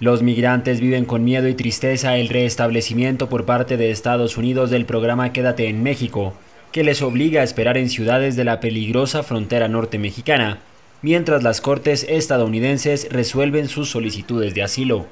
Los migrantes viven con miedo y tristeza el restablecimiento por parte de Estados Unidos del programa Quédate en México, que les obliga a esperar en ciudades de la peligrosa frontera norte mexicana, mientras las cortes estadounidenses resuelven sus solicitudes de asilo.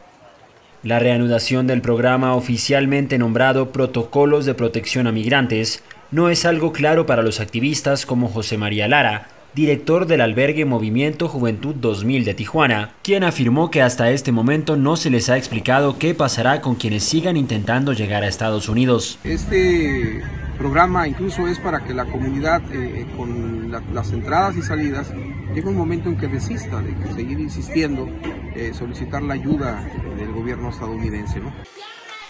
La reanudación del programa oficialmente nombrado Protocolos de Protección a Migrantes no es algo claro para los activistas como José María Lara, director del albergue Movimiento Juventud 2000 de Tijuana, quien afirmó que hasta este momento no se les ha explicado qué pasará con quienes sigan intentando llegar a Estados Unidos. Este programa incluso es para que la comunidad eh, con las entradas y salidas llegue un momento en que desista de seguir insistiendo, eh, solicitar la ayuda del gobierno estadounidense.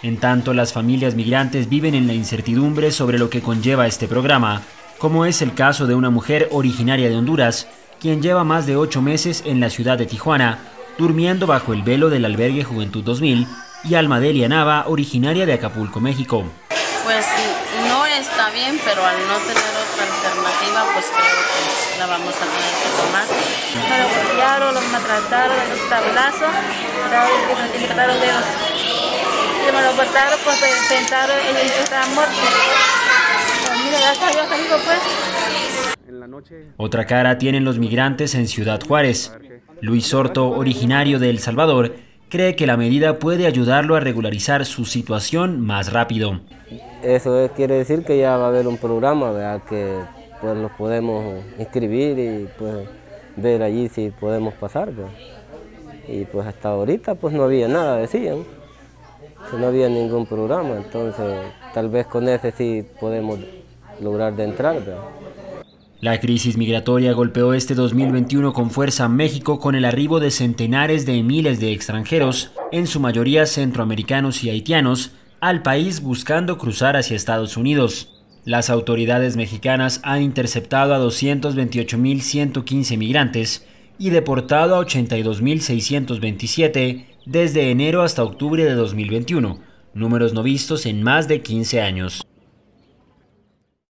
En tanto, las familias migrantes viven en la incertidumbre sobre lo que conlleva este programa, como es el caso de una mujer originaria de Honduras, quien lleva más de ocho meses en la ciudad de Tijuana, durmiendo bajo el velo del albergue Juventud 2000, y Almadelia Nava, originaria de Acapulco, México. Pues no está bien, pero al no tener otra alternativa, pues creo que la vamos a tener que tomar. Me lo golpearon, lo maltrataron, los tablazos, me quitaron dedos. Y me lo cortaron, pues pensaron en que estaba. Otra cara tienen los migrantes en Ciudad Juárez. Luis Sorto, originario de El Salvador, cree que la medida puede ayudarlo a regularizar su situación más rápido. Eso quiere decir que ya va a haber un programa ¿verdad? que pues nos podemos inscribir y pues ver allí si podemos pasar. Y pues hasta ahorita pues no había nada, decían. no había ningún programa, entonces tal vez con ese sí podemos lograr de entrar. La crisis migratoria golpeó este 2021 con fuerza a México con el arribo de centenares de miles de extranjeros, en su mayoría centroamericanos y haitianos, al país buscando cruzar hacia Estados Unidos. Las autoridades mexicanas han interceptado a 228.115 migrantes y deportado a 82.627 desde enero hasta octubre de 2021, números no vistos en más de 15 años.